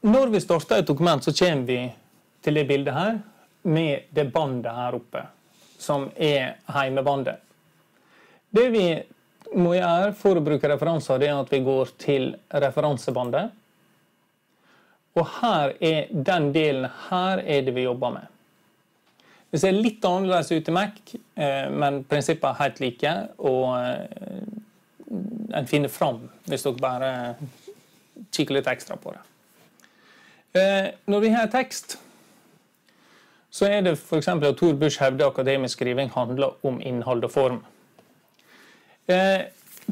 når vi starter et dokument, så kommer vi til det bildet her med det bandet her oppe, som er heimebandet. Det vi må gjøre for å bruke referanser, det er at vi går til referansebandet. Og her er den delen her er det vi jobber med. Det ser litt annerledes ut i Mac, eh, men prinsippet er helt like. Og eh, en finner fram hvis dere bare kikker litt ekstra på det. Eh, når vi har tekst, så er det f.eks. at Tor Busch hevder akademisk skriving handler om innhold og form.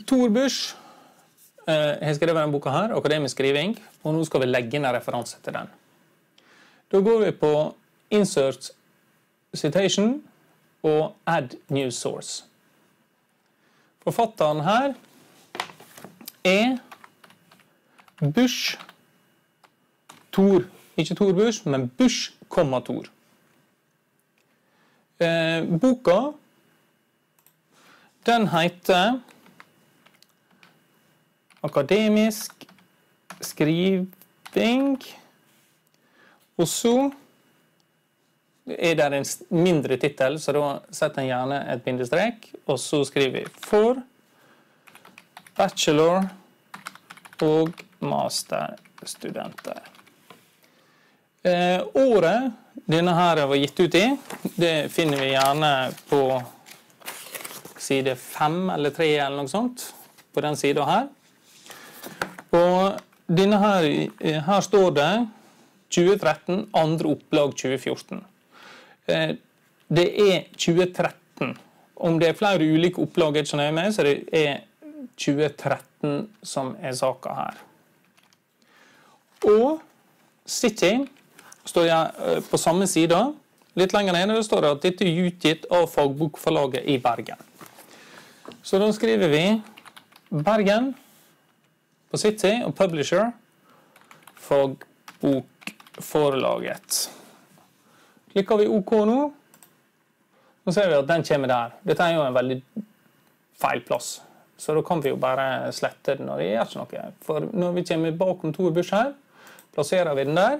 Tor Busch har skrevet denne boka her, 'Akademisk skriving', og nå skal vi legge inn en referanse til den. Da går vi på insert citation og add new source. Forfatteren her er Bush Tor. Ikke Tor Bush, men Bush, komma Tor. Eh, boka den heter Akademisk skriving. Og så er det en mindre tittel, så da setter en gjerne et bindestrek. Og så skriver vi 'for bachelor og masterstudenter'. Eh, året denne her var gitt ut i, det finner vi gjerne på side fem eller tre eller noe sånt. På den sida her. Og denne her, eh, her står det 2013, andre opplag 2014. Eh, det er 2013. Om det er flere ulike opplag, er ikke nøye med, så det er 2013 som er saka her. Og City står jeg eh, på samme side. Litt lenger nede står det at dette er utgitt av Fagbokforlaget i Bergen. Så da skriver vi Bergen på City og Publisher Fagbokforlaget. Klikker vi OK nå, så ser vi at den kommer der. Dette er jo en veldig feil plass. Så da kan vi jo bare slette den. og det gjør ikke noe. For når vi kommer bakom Tor Busch her, plasserer vi den der.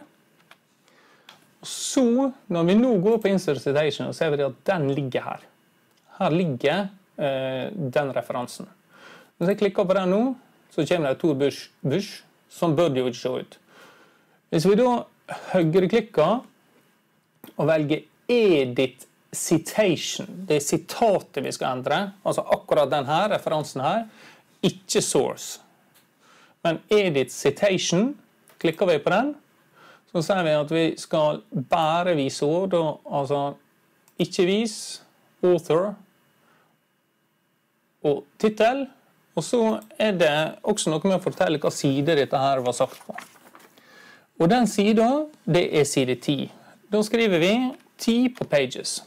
Og så, når vi nå går på insert citation, ser vi at den ligger her. Her ligger eh, den referansen. Hvis jeg klikker på den nå, så kommer det Tor Busch. bush. Sånn bør det jo ikke se ut. Hvis vi da høyreklikker og velger edit citation. Det er sitatet vi skal endre. Altså akkurat denne referansen her. Ikke source. Men edit citation, klikker vi på den, så sier vi at vi skal bare vise ord. Altså ikke vis, author og tittel. Og så er det også noe med å fortelle hva side dette her var sagt på. Og den sida, det er side 10. Da skriver vi 10 på pages.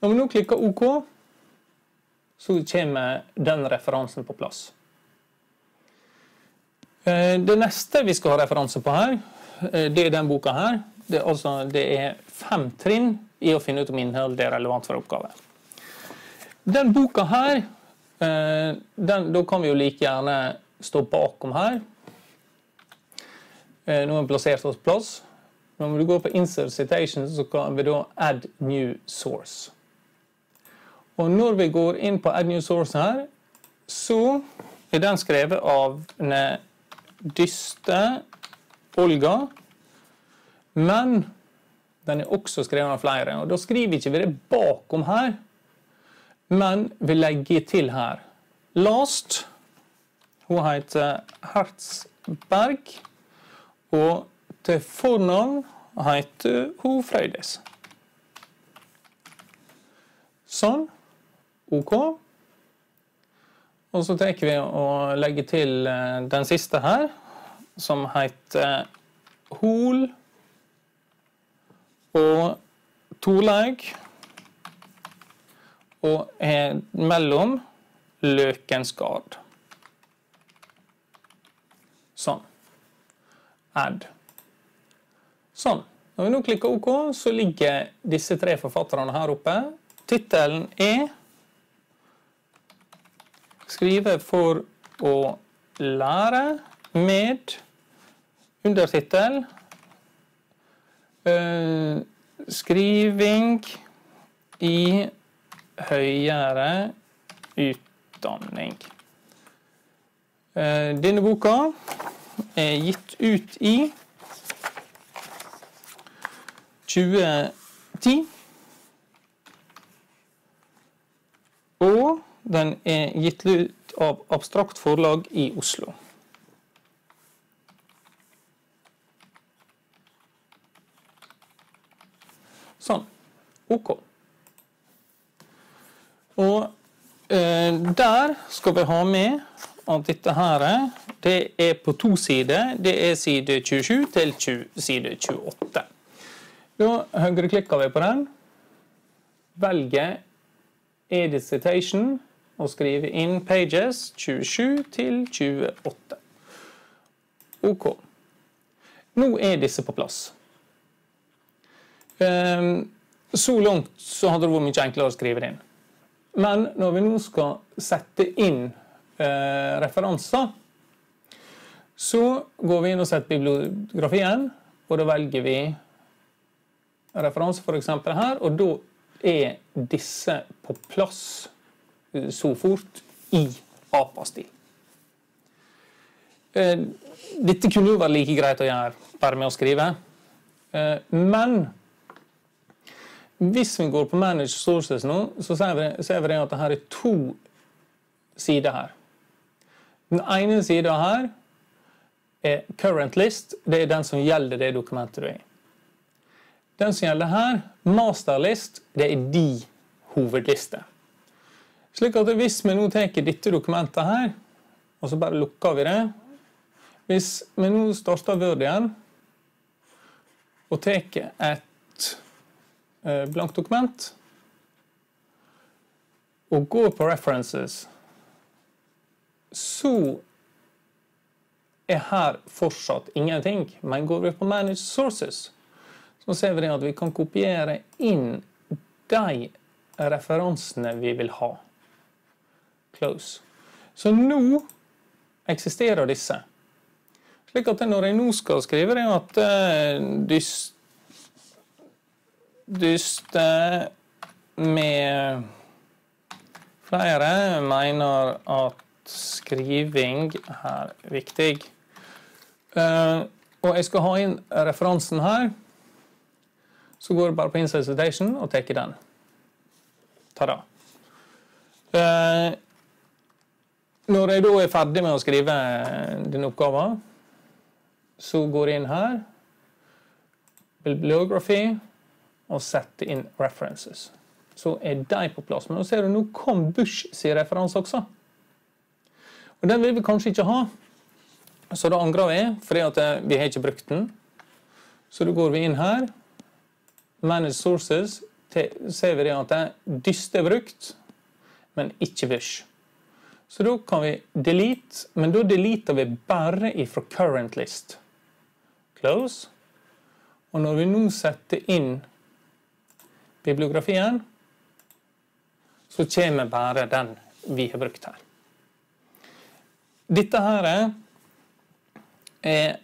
Når vi nå klikker OK, så kommer den referansen på plass. Eh, det neste vi skal ha referanse på her, det er den boka her. Det altså, det er fem trinn i å finne ut om innholdet er relevant for oppgaven. Den boka her, eh, den, da kan vi jo like gjerne stå bakom her. Nå har vi plassert oss plass. Når du går på insert citation, så kan vi da add new source. Og når vi går inn på add new source her, så er den skrevet av Dyste Olga. Men den er også skrevet av flere. Og da skriver ikke vi det bakom her, men vi legger til her. Last. Hun heter Hertzberg. Og til fornavn heter hun Frøydis. Sånn. OK. Og så tar vi og legger til eh, den siste her, som heter Hol og Torlaug. Og er mellom Løkensgard. Sånn. Add. Sånn. Når vi nå klikker OK, så ligger disse tre forfatterne her oppe. Tittelen er 'Skrive for å lære med undertittel eh, Skriving i høyere utdanning. Eh, denne boka er gitt ut i 2010. Og den er gitt ut av Abstrakt Forlag i Oslo. Sånn. OK. Og eh, der skal vi ha med at dette her det er på to sider. Det er side 27 til 20, side 28. Da høyreklikker vi på den. Velger Edit Citation og skriver inn pages 27 til 28. OK. Nå er disse på plass. Ehm, så langt så hadde det vært mye enklere å skrive det inn. Men når vi nå skal sette inn eh, referanser, så går vi inn og setter bibliografien, og da velger vi referanse f.eks. her, og da er disse på plass eh, så fort i APA-stil. Eh, dette kunne jo være like greit å gjøre bare med å skrive, men hvis vi går på Manage Sources nå, så ser vi, ser vi at det her er to sider her. Den ene sida her er current list. Det er den som gjelder det dokumentet du er i. Den som gjelder her, masterlist, det er de hovedliste. Slik at hvis vi nå tar dette dokumentet her, og så bare lukker vi det Hvis vi nå starter Word igjen og tar et blankt dokument og går på references, så er her fortsatt ingenting. Men går vi på manage sources, så ser vi at vi kan kopiere inn de referansene vi vil ha. Close. Så nå eksisterer disse. Slik at når jeg nå skal skrive det at uh, dyste med Flere mener at skriving er viktig. Uh, og jeg skal ha inn referansen her. Så går jeg bare på Inside Citation og tar den. Ta-da. Uh, når jeg da er ferdig med å skrive denne oppgaven, så går jeg inn her. Bibliography og sette inn references. Så er de på plass. Men nå ser du, nå kom Bush sin referanse også. Og Den vil vi kanskje ikke ha, så da angrer vi, fordi at eh, vi har ikke brukt den. Så da går vi inn her. Manage sources. Ser vi at dyst er brukt, men ikke Bush. Så da kan vi delete, men da deleter vi bare ifra current list. Close. Og når vi nå setter inn bibliografien, så kommer bare den vi har brukt her. Dette her er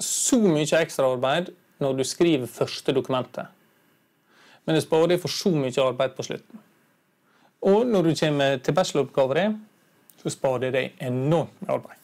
så mye ekstraarbeid når du skriver første dokumentet. Men det sparer deg for så mye arbeid på slutten. Og når du kommer til bacheloroppgaver, så sparer det deg enormt med arbeid.